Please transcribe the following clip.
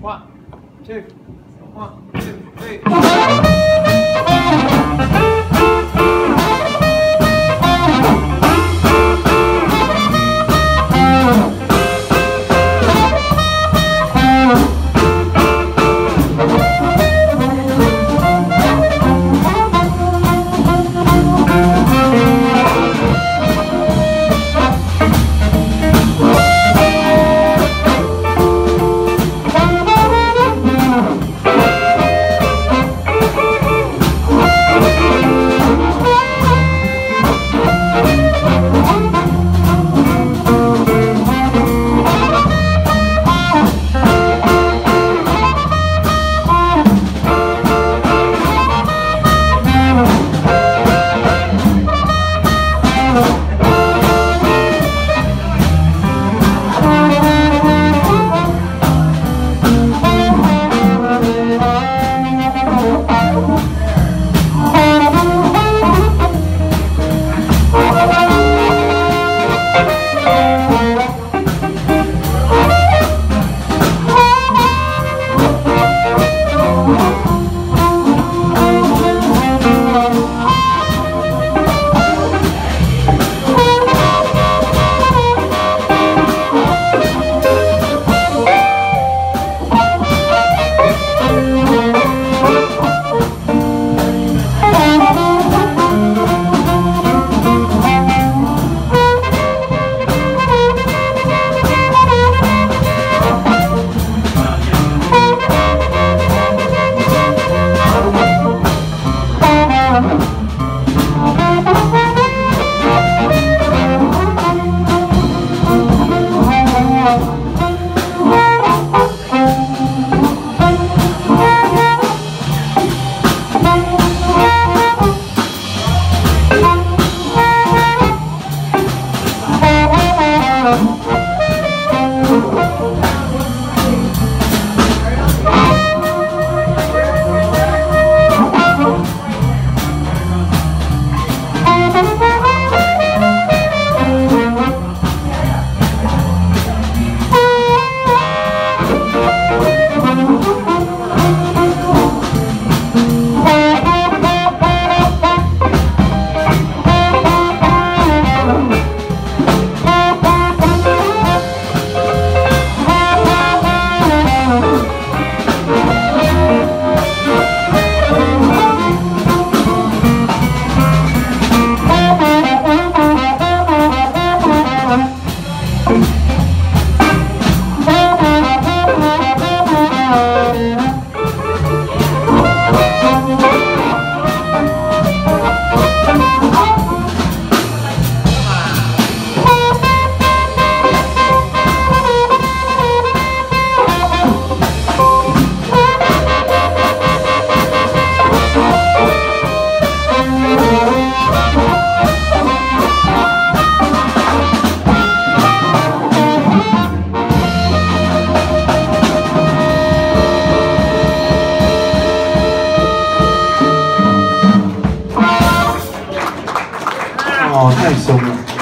One, two, one, two, three. guys so much.